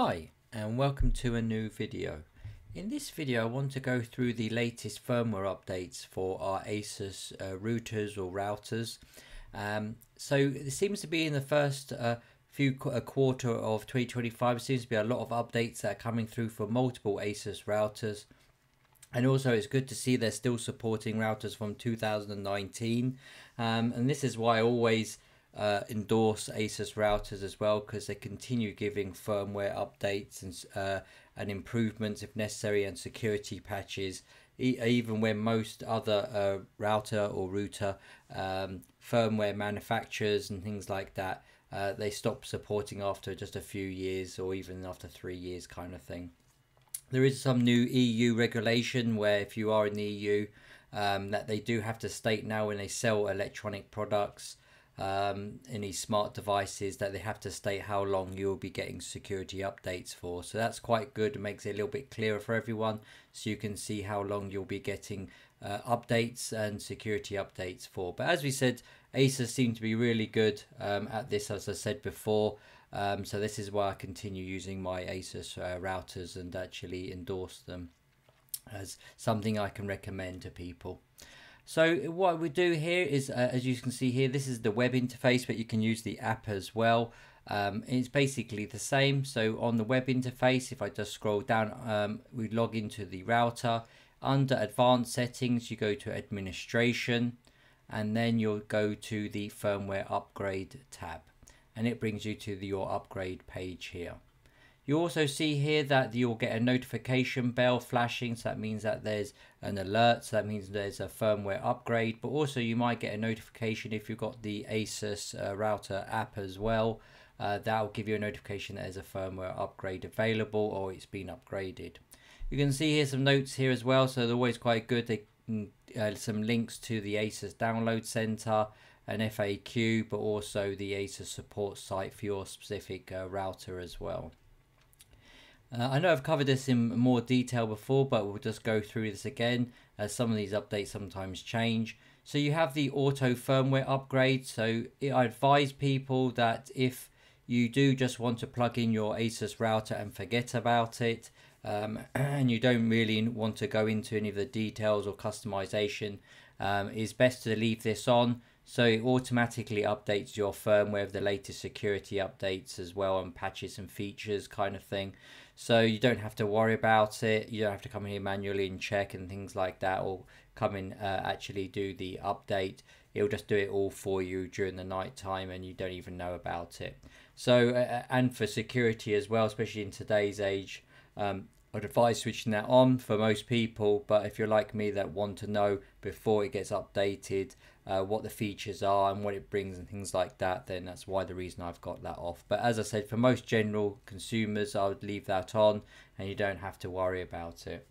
Hi and welcome to a new video. In this video I want to go through the latest firmware updates for our Asus uh, routers or routers. Um, so it seems to be in the first uh, few qu a quarter of 2025 seems to be a lot of updates that are coming through for multiple Asus routers. And also it's good to see they're still supporting routers from 2019 um, and this is why I always uh, endorse Asus routers as well because they continue giving firmware updates and uh, and improvements if necessary and security patches e even when most other uh, router or router um, firmware manufacturers and things like that uh, they stop supporting after just a few years or even after three years kind of thing. There is some new EU regulation where if you are in the EU um, that they do have to state now when they sell electronic products um, any smart devices that they have to state how long you'll be getting security updates for. So that's quite good. It makes it a little bit clearer for everyone so you can see how long you'll be getting uh, updates and security updates for. But as we said, Asus seem to be really good um, at this, as I said before. Um, so this is why I continue using my Asus uh, routers and actually endorse them as something I can recommend to people. So what we do here is, uh, as you can see here, this is the web interface, but you can use the app as well. Um, it's basically the same. So on the web interface, if I just scroll down, um, we log into the router. Under advanced settings, you go to administration, and then you'll go to the firmware upgrade tab. And it brings you to the, your upgrade page here. You also see here that you'll get a notification bell flashing, so that means that there's an alert, so that means there's a firmware upgrade, but also you might get a notification if you've got the Asus uh, router app as well. Uh, that will give you a notification that there's a firmware upgrade available or it's been upgraded. You can see here some notes here as well, so they're always quite good. They uh, some links to the Asus Download Center, an FAQ, but also the Asus support site for your specific uh, router as well. Uh, I know I've covered this in more detail before, but we'll just go through this again as some of these updates sometimes change. So you have the auto firmware upgrade. So I advise people that if you do just want to plug in your Asus router and forget about it, um, and you don't really want to go into any of the details or customization, um, it's best to leave this on so it automatically updates your firmware with the latest security updates as well and patches and features kind of thing. So you don't have to worry about it. You don't have to come in here manually and check and things like that or come in uh, actually do the update. It'll just do it all for you during the night time and you don't even know about it. So uh, and for security as well, especially in today's age, um, I'd advise switching that on for most people, but if you're like me that want to know before it gets updated uh, what the features are and what it brings and things like that, then that's why the reason I've got that off. But as I said, for most general consumers, I would leave that on and you don't have to worry about it.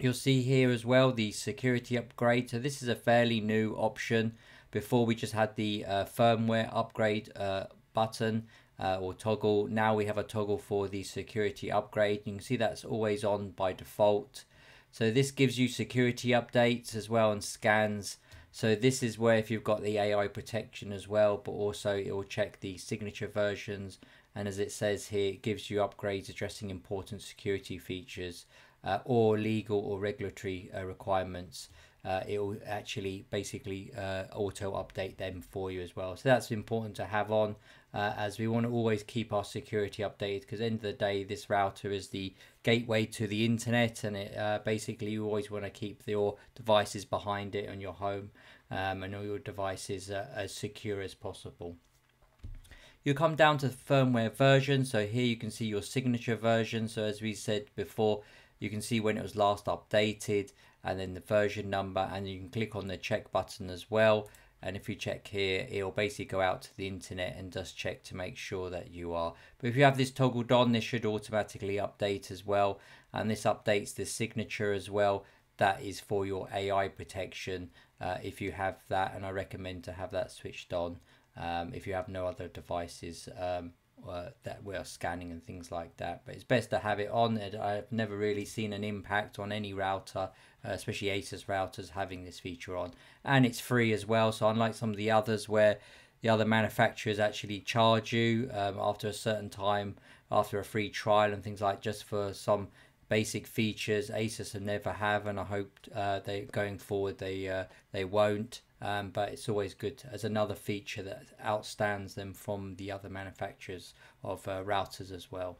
You'll see here as well the security upgrade. So this is a fairly new option. Before we just had the uh, firmware upgrade uh, button uh, or toggle. Now we have a toggle for the security upgrade. You can see that's always on by default. So this gives you security updates as well and scans. So this is where if you've got the AI protection as well, but also it will check the signature versions. And as it says here, it gives you upgrades addressing important security features uh, or legal or regulatory uh, requirements uh, it will actually basically uh, auto update them for you as well. So that's important to have on uh, as we want to always keep our security updated because end of the day this router is the gateway to the internet and it uh, basically you always want to keep your devices behind it on your home um, and all your devices as secure as possible. You come down to firmware version. So here you can see your signature version. So as we said before, you can see when it was last updated and then the version number and you can click on the check button as well. And if you check here it'll basically go out to the internet and just check to make sure that you are. But if you have this toggled on this should automatically update as well. And this updates the signature as well. That is for your AI protection uh, if you have that. And I recommend to have that switched on um, if you have no other devices um, uh, that we are scanning and things like that. But it's best to have it on. I've never really seen an impact on any router, uh, especially Asus routers, having this feature on. And it's free as well. So unlike some of the others where the other manufacturers actually charge you um, after a certain time after a free trial and things like just for some basic features Asus have never have, and I hope uh, they going forward they uh, they won't. Um, but it's always good as another feature that outstands them from the other manufacturers of uh, routers as well.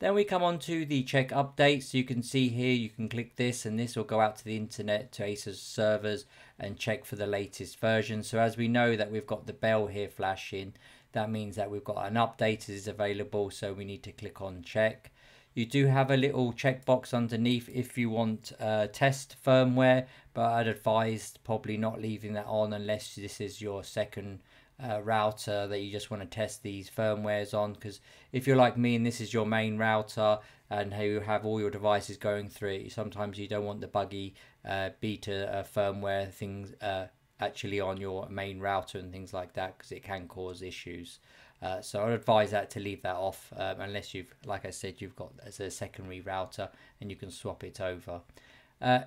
Then we come on to the check updates. You can see here, you can click this and this will go out to the internet to Asus servers and check for the latest version. So as we know that we've got the bell here flashing, that means that we've got an update is available. So we need to click on check. You do have a little checkbox underneath if you want uh, test firmware, but I'd advise probably not leaving that on unless this is your second uh, router that you just want to test these firmwares on because if you're like me and this is your main router and you have all your devices going through it sometimes you don't want the buggy uh, beta uh, firmware things uh, actually on your main router and things like that because it can cause issues uh, so I'd advise that to leave that off um, unless you've like I said you've got as a secondary router and you can swap it over uh,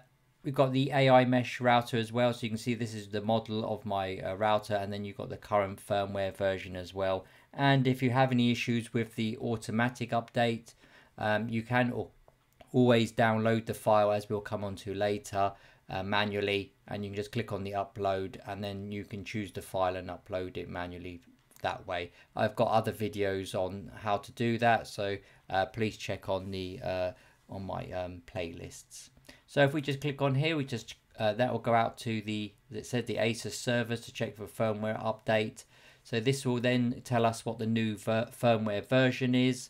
we've got the AI mesh router as well. So you can see this is the model of my uh, router and then you've got the current firmware version as well. And if you have any issues with the automatic update, um, you can always download the file as we'll come on to later uh, manually and you can just click on the upload and then you can choose the file and upload it manually that way. I've got other videos on how to do that so uh, please check on the uh, on my um, playlists. So if we just click on here, we just uh, that will go out to the it said the Asus servers to check for firmware update. So this will then tell us what the new ver firmware version is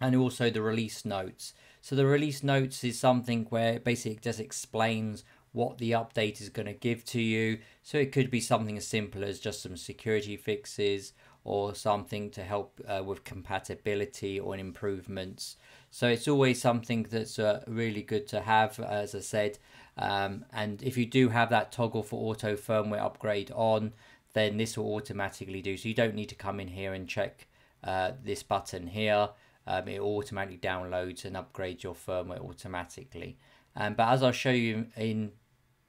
and also the release notes. So the release notes is something where basically it just explains what the update is going to give to you. So it could be something as simple as just some security fixes or something to help uh, with compatibility or improvements. So it's always something that's uh, really good to have, as I said. Um, and if you do have that toggle for auto firmware upgrade on, then this will automatically do. So you don't need to come in here and check uh, this button here. Um, it automatically downloads and upgrades your firmware automatically. Um, but as I'll show you in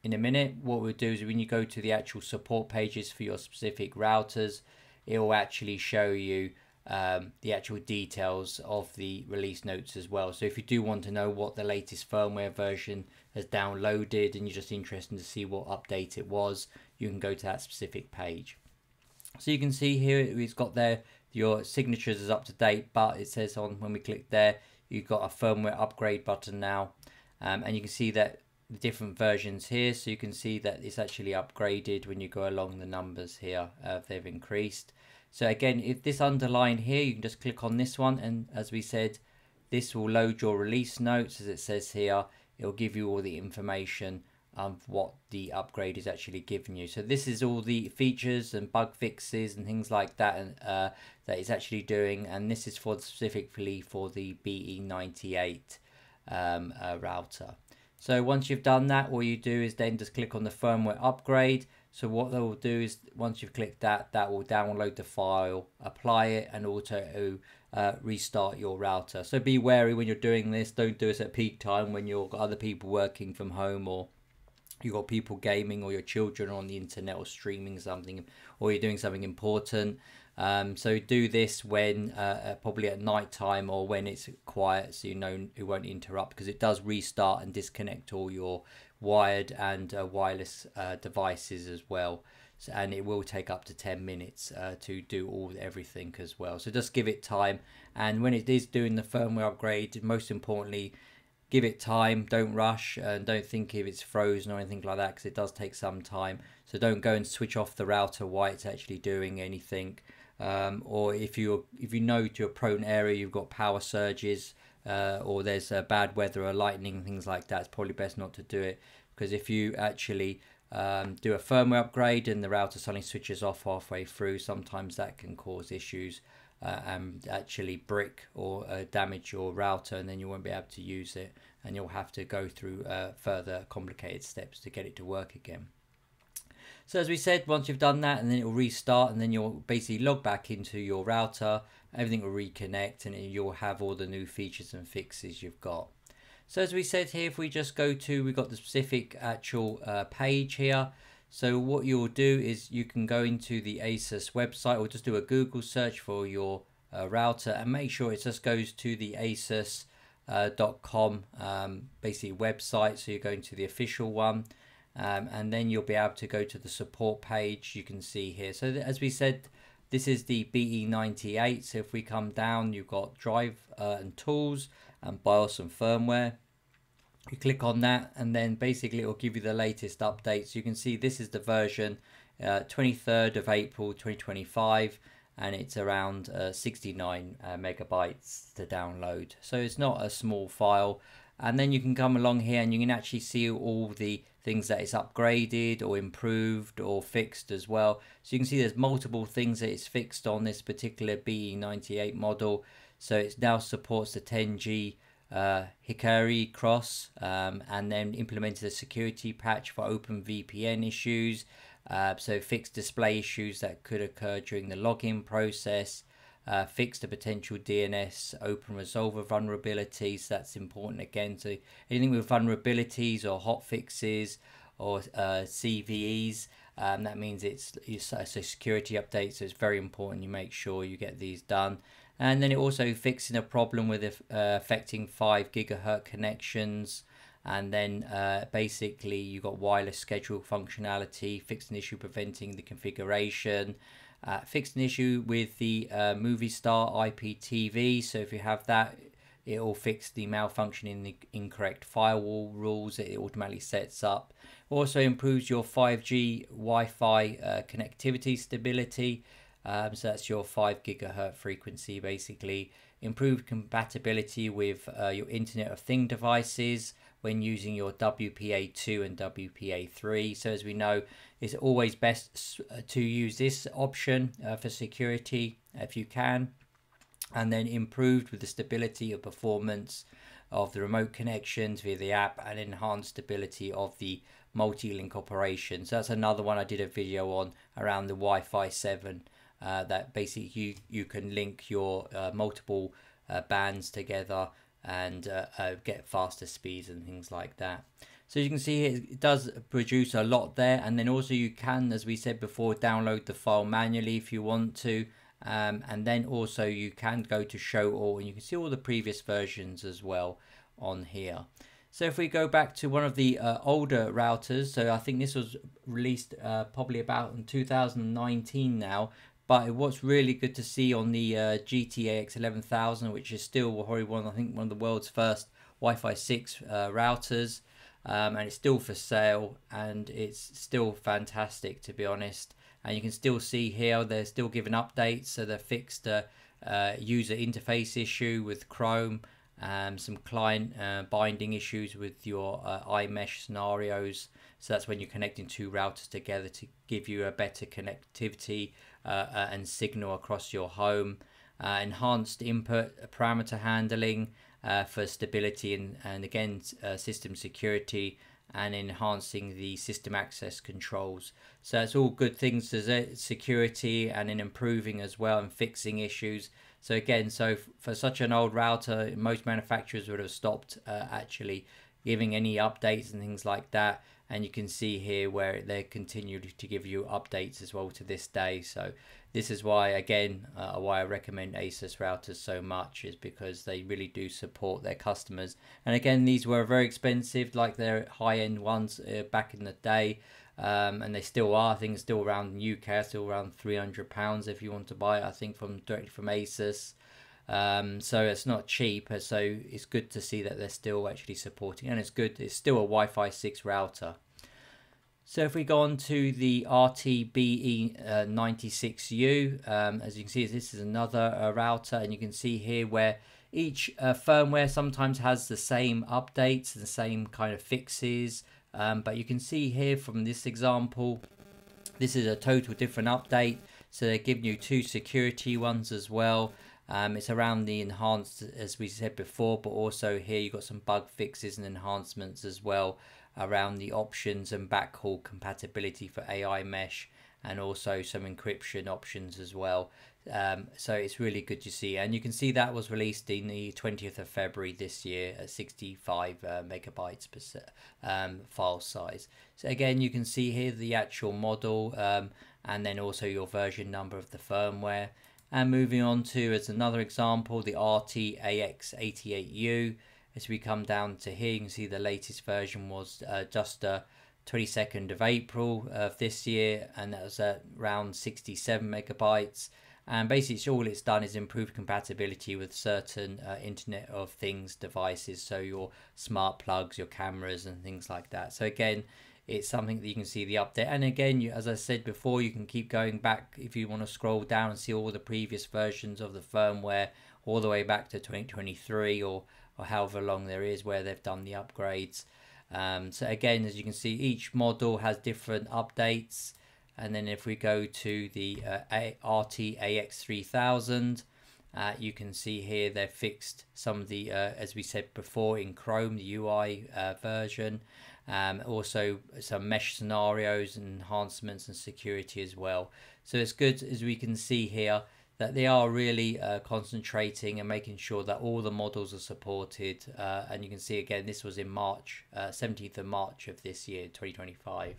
in a minute, what we'll do is when you go to the actual support pages for your specific routers, it will actually show you um, the actual details of the release notes as well. So if you do want to know what the latest firmware version has downloaded and you're just interested to see what update it was, you can go to that specific page. So you can see here it's got there your signatures is up to date, but it says on when we click there, you've got a firmware upgrade button now. Um, and you can see that the different versions here. So you can see that it's actually upgraded when you go along the numbers here. Uh, they've increased. So again, if this underline here, you can just click on this one. And as we said, this will load your release notes as it says here. It'll give you all the information of what the upgrade is actually giving you. So this is all the features and bug fixes and things like that and uh, that it's actually doing. And this is for specifically for the BE98 um, uh, router. So once you've done that, all you do is then just click on the firmware upgrade. So what they will do is once you've clicked that, that will download the file, apply it, and auto uh, restart your router. So be wary when you're doing this. Don't do this at peak time when you've got other people working from home or you've got people gaming or your children on the internet or streaming something or you're doing something important. Um, so do this when uh, uh probably at night time or when it's quiet so you know it won't interrupt because it does restart and disconnect all your wired and uh, wireless uh, devices as well. So, and it will take up to 10 minutes uh, to do all everything as well. So just give it time. And when it is doing the firmware upgrade, most importantly, give it time. Don't rush and don't think if it's frozen or anything like that because it does take some time. So don't go and switch off the router while it's actually doing anything. Um, or if you if you know to a prone area you've got power surges uh, or there's uh, bad weather or lightning things like that, it's probably best not to do it because if you actually um, do a firmware upgrade and the router suddenly switches off halfway through, sometimes that can cause issues uh, and actually brick or uh, damage your router, and then you won't be able to use it, and you'll have to go through uh, further complicated steps to get it to work again. So as we said, once you've done that, and then it will restart, and then you'll basically log back into your router, everything will reconnect, and you'll have all the new features and fixes you've got. So as we said here, if we just go to, we've got the specific actual uh, page here. So what you'll do is you can go into the ASUS website or just do a Google search for your uh, router and make sure it just goes to the asus.com uh, um, basically website so you're going to the official one um, and then you'll be able to go to the support page. You can see here. So as we said this is the BE98 so if we come down you've got drive uh, and tools and BIOS and firmware. You click on that and then basically it will give you the latest updates. You can see this is the version uh, 23rd of April 2025 and it's around uh, 69 uh, megabytes to download. So it's not a small file. And then you can come along here and you can actually see all the things that it's upgraded or improved or fixed as well. So you can see there's multiple things that it's fixed on this particular BE98 model. So it now supports the 10G uh, Hikari cross um, and then implemented a security patch for OpenVPN issues. Uh, so fixed display issues that could occur during the login process, uh, fix the potential DNS open resolver vulnerabilities. That's important again. So anything with vulnerabilities or hot fixes or uh, CVEs, um, that means it's, it's a security update. So it's very important you make sure you get these done. And then it also fixing a problem with uh, affecting 5 gigahertz connections and then uh, basically you got wireless schedule functionality, fixed an issue preventing the configuration, uh, fixed an issue with the uh, Movistar IPTV. So if you have that, it will fix the malfunction in the incorrect firewall rules that it automatically sets up. Also improves your 5G Wi-Fi uh, connectivity stability. Um, so that's your 5 gigahertz frequency basically. Improved compatibility with uh, your Internet of Thing devices when using your WPA2 and WPA3. So as we know, it's always best uh, to use this option uh, for security if you can. And then improved with the stability of performance of the remote connections via the app and enhanced stability of the multi-link operations. So that's another one I did a video on around the Wi-Fi 7 uh, that basically you, you can link your uh, multiple uh, bands together and uh, uh, get faster speeds and things like that. So you can see it does produce a lot there and then also you can, as we said before, download the file manually if you want to. Um, and then also you can go to show all and you can see all the previous versions as well on here. So if we go back to one of the uh, older routers, so I think this was released uh, probably about in 2019 now, but what's really good to see on the uh, GTAX 11000, which is still probably one, I think, one of the world's first Wi-Fi 6 uh, routers, um, and it's still for sale, and it's still fantastic to be honest. And you can still see here they're still giving updates, so they fixed a uh, user interface issue with Chrome, um, some client uh, binding issues with your uh, AiMesh scenarios. So that's when you're connecting two routers together to give you a better connectivity uh, uh, and signal across your home. Uh, enhanced input parameter handling for stability and, and again system security and enhancing the system access controls. So it's all good things as security and in improving as well and fixing issues. So again, so for such an old router, most manufacturers would have stopped uh, actually giving any updates and things like that and you can see here where they continue to give you updates as well to this day so this is why again uh, why I recommend Asus routers so much is because they really do support their customers and again these were very expensive like their high-end ones uh, back in the day um, and they still are I think still around UK still around 300 pounds if you want to buy it I think from directly from Asus um, so it's not cheap. Uh, so it's good to see that they're still actually supporting, and it's good. It's still a Wi-Fi six router. So if we go on to the RTBE96U, uh, um, as you can see, this is another uh, router, and you can see here where each uh, firmware sometimes has the same updates, the same kind of fixes, um, but you can see here from this example, this is a total different update. So they're giving you two security ones as well. Um, it's around the enhanced, as we said before, but also here you've got some bug fixes and enhancements as well around the options and backhaul compatibility for AI mesh and also some encryption options as well. Um, so it's really good to see. And you can see that was released in the 20th of February this year at 65 uh, megabytes per um, file size. So again, you can see here the actual model um, and then also your version number of the firmware. And moving on to, as another example, the RT-AX88U. As we come down to here, you can see the latest version was uh, just uh, 22nd of April of this year, and that was at around 67 megabytes. And basically, all it's done is improve compatibility with certain uh, Internet of Things devices, so your smart plugs, your cameras, and things like that. So again, it's something that you can see the update. And again, you, as I said before, you can keep going back if you want to scroll down and see all the previous versions of the firmware, all the way back to 2023 or or however long there is where they've done the upgrades. Um, so again, as you can see, each model has different updates. And then if we go to the uh, RT AX3000, uh, you can see here they've fixed some of the, uh, as we said before, in Chrome, the UI uh, version. Um, also some mesh scenarios, and enhancements and security as well. So it's good as we can see here that they are really uh, concentrating and making sure that all the models are supported. Uh, and you can see again, this was in March, uh, 17th of March of this year, 2025.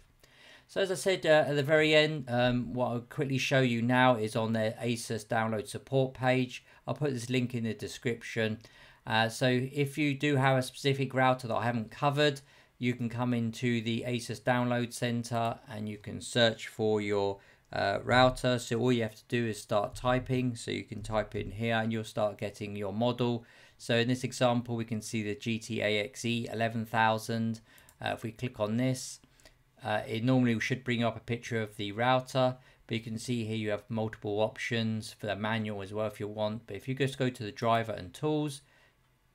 So as I said uh, at the very end, um, what I'll quickly show you now is on their ASUS download support page. I'll put this link in the description. Uh, so if you do have a specific router that I haven't covered, you can come into the ASUS download center and you can search for your uh, router. So all you have to do is start typing. So you can type in here and you'll start getting your model. So in this example, we can see the GTAXE 11000. Uh, if we click on this, uh, it normally should bring up a picture of the router. But you can see here you have multiple options for the manual as well if you want. But if you just go to the driver and tools,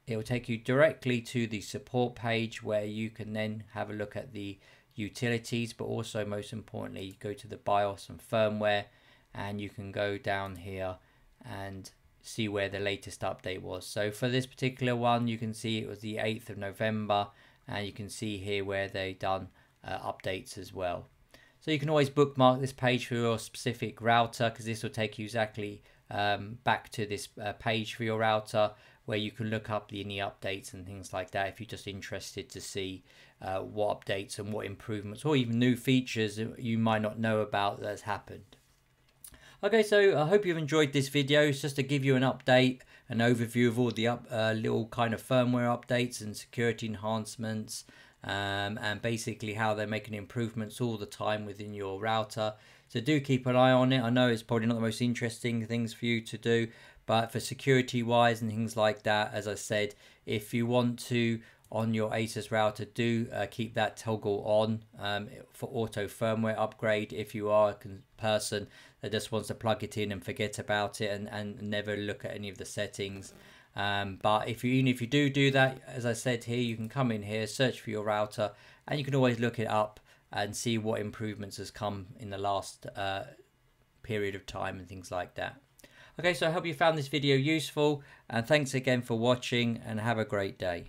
it will take you directly to the support page where you can then have a look at the utilities, but also most importantly, go to the BIOS and firmware and you can go down here and see where the latest update was. So for this particular one, you can see it was the 8th of November and you can see here where they done uh, updates as well. So you can always bookmark this page for your specific router because this will take you exactly um, back to this uh, page for your router where you can look up the any updates and things like that if you're just interested to see uh, what updates and what improvements or even new features you might not know about that's happened. Okay, so I hope you've enjoyed this video. It's just to give you an update, an overview of all the up, uh, little kind of firmware updates and security enhancements, um, and basically how they're making improvements all the time within your router. So do keep an eye on it. I know it's probably not the most interesting things for you to do, but for security wise and things like that, as I said, if you want to on your Asus router, do uh, keep that toggle on um, for auto firmware upgrade if you are a person that just wants to plug it in and forget about it and, and never look at any of the settings. Um, but if you even if you do do that, as I said here, you can come in here, search for your router, and you can always look it up and see what improvements has come in the last uh, period of time and things like that. Okay, so I hope you found this video useful and thanks again for watching and have a great day.